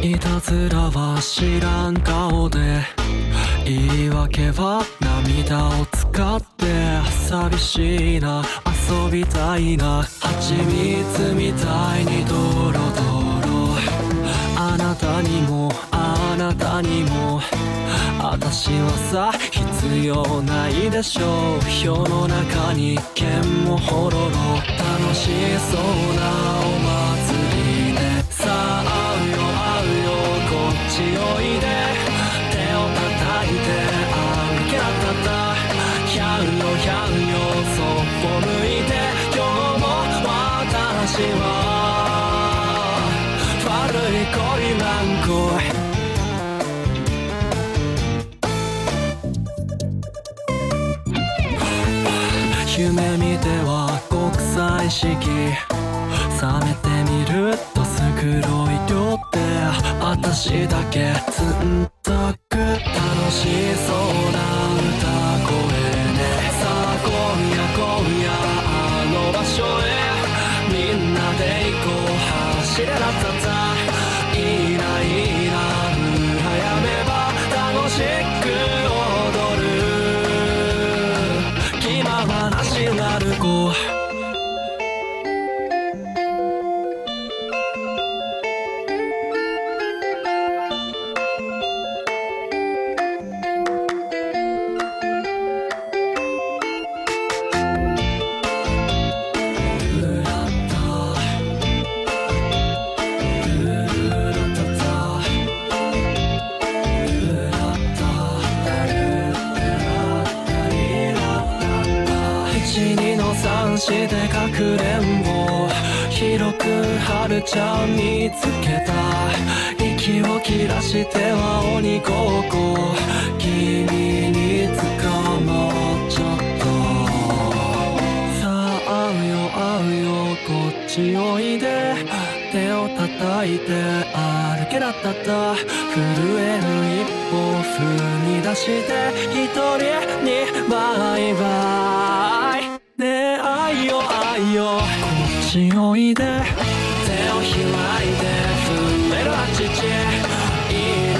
いたずらは知らん顔で言い訳は涙を使って寂しいな遊びたいな蜂蜜みたいにドロドロ。あなたにもあなたにも私はさ必要ないでしょう。世の中に剣もほろろ。楽しそうな恋なんこ夢見ては国際式冷めてみるとす黒い量って私だけつんたく楽しそうな歌声でさあ今夜今夜あの場所へみんなで行こう走れなかった12の3してかくれんぼ広く春ちゃん見つけた。息を切らしては鬼ごっこ君に捕まっちゃった。さあ会うよ会うよこっちおいで手を叩いて歩けだったった。震える一歩踏み出して一人にバイバイ。よ。こっちおいで手を開いて踏んるあちちいい